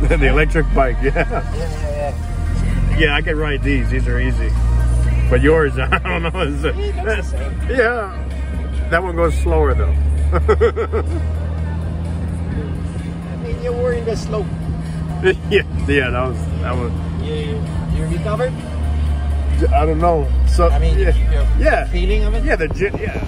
the electric bike, yeah. Yeah, yeah, yeah. Yeah, I can ride these. These are easy. But yours, I don't know. Is Yeah, that's the same. yeah. That one goes slower though. I mean, you're worrying the slope. yeah, yeah, that was that was You, you recovered? I don't know. So I mean, yeah, feeling of it? yeah, the yeah.